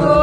Hare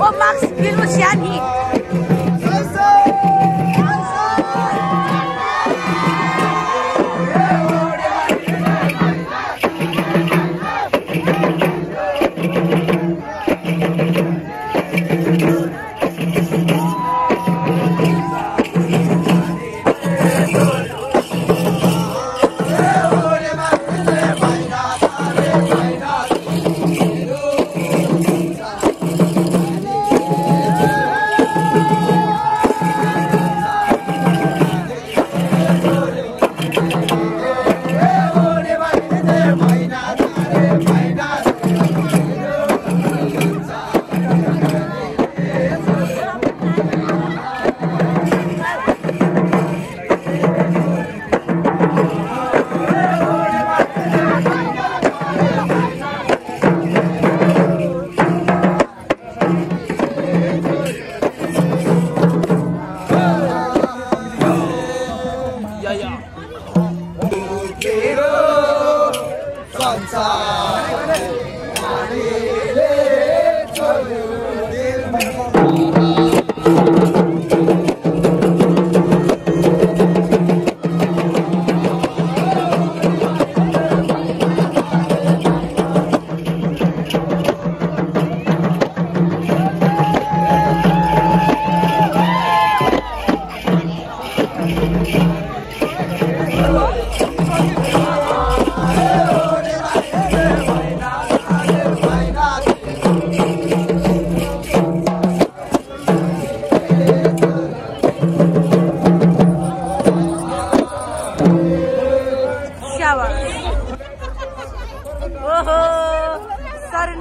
Oh, Max, will.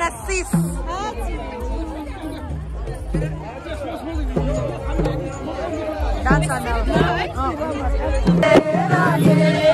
Sarnasis. Dance on now. Oh.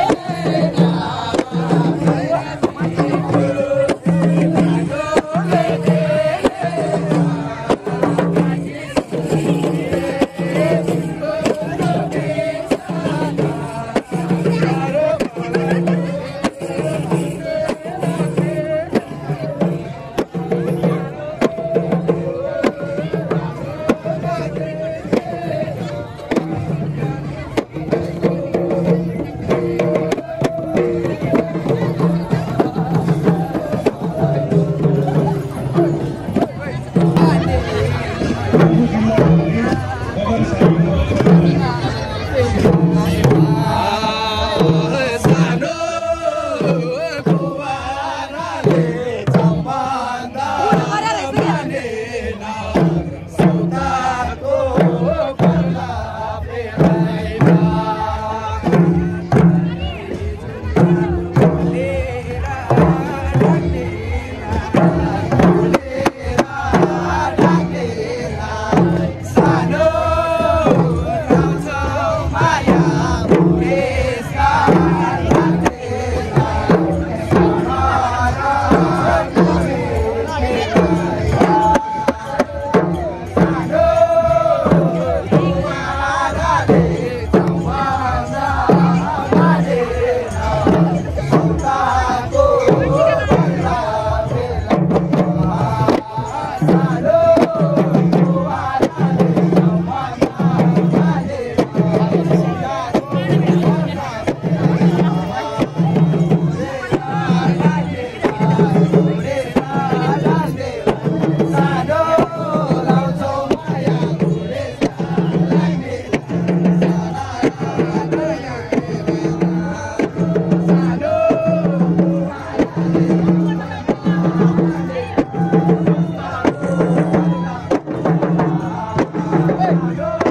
go.